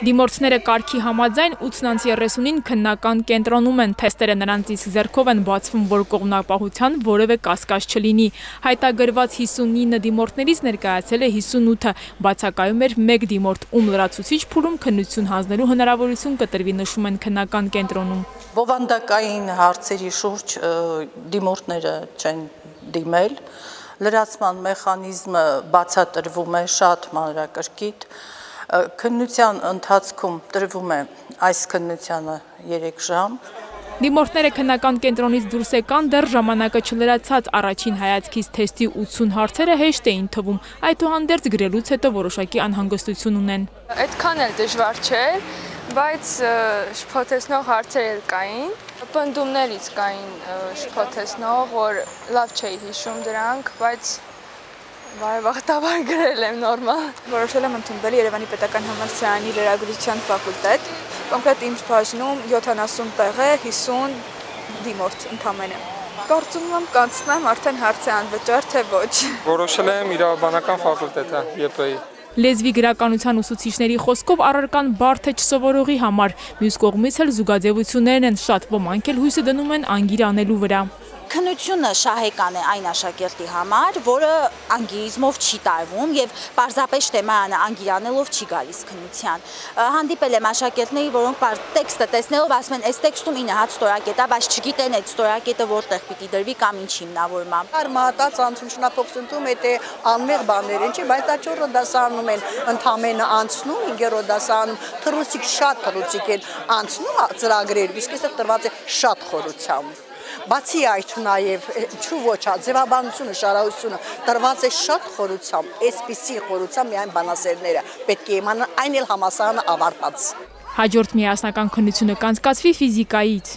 Դիմորդները կարգի համաձայն 8-30-ին քննական կենտրոնում են, թեստերը նրանց իսկ ձեռքով են բացվում, որ կողմնապահության որևէ կասկած չլինի։ Հայտագրված 59 դիմորդներից ներկայացել է 58-ը, բացակայում էր 1 դիմորդ, ում լրացուցիչ փուլում քննություն հանձնելու հնարավորություն կտրվի, նշում են քննական կենտրոնում։ Բովանդակային հարցերի շուրջ դիմորդները չեն դիմել, լրացման մեխանիզմը բացատրվում է շատ մանրակրկիտ, քննության ընթացքում տրվում է այս քննությանը 3 ժամ։ Դիմորդները քննական կենտրոնից դուրս եկան դեռ ժամանակը չլրացած առաջին հայացքից թեստի 80 հարցերը հեշտ էին թվում, այդուհանդերձ գրելուց հետո որոշակի անհանգստություն ունեն։ Այդքան էլ դժվար չէր, բայց շփոթեցնող հարցեր էլ կային։ Պնդումներից կային շփոթեցնող, որ լավ չէի հիշում դրանք, բայց Բարեբախտաբար գրել եմ նորմալ։ Որոշել եմ ընդունվել Երևանի Պետական համալսարանի լրագրության ֆակուլտետ։ Կոնկրետ իմ բաժնում 70 տեղ է, 50 դիմորդ ընդամենը։ Կարծում եմ կանցնեմ արդեն հարց է անվճար թե ոչ։ Որոշել եմ իրավաբանական ֆակուլտետը ԵՊ-ի։ Լեզվի գրականության ուսուցիչների խոսքով առարկան բարդ է չսովորողի համար, մյուս կողմից էլ զուգաձևություններն են շատ, ոմանք էլ հույսը դնում են անգիր անելու վրա քննությունը շահեկան է այն աշակերտի համար, որը անգիրիզմով չի տարվում եւ պարզապես թեմայանը անգիրանելով չի գալիս քննության։ Հանդիպել եմ աշակերտների, որոնք տեքստը տեսնելով ասում են, այս տեքստում 9 հատ ստորակետ է, բայց չգիտեն այդ ստորակետը որտեղ պիտի դրվի կամ ինչ հիմնավորում է։ Արմատած անցումշնափոխությունում է թե անմեղ բաներ են, չի, բայց դա 4 դասարանում են ընդամենը անցնում, 5-րդ դասարանում թռուցիկ շատ թռուցիկ են անցնում ծրագրեր, իսկ այստեղ տրված է շատ խորությամբ։ Բացի այդ նաև ինչու ոչ, ձևաբանությունը, շարահությունը տրված է շատ խորությամբ, այսպիսի խորությամբ միայն բանասերները պետք է իմանան, այն էլ համասարանը ավարտած։ Հաջորդ միասնական քննությունը կանցկացվի ֆիզիկայից։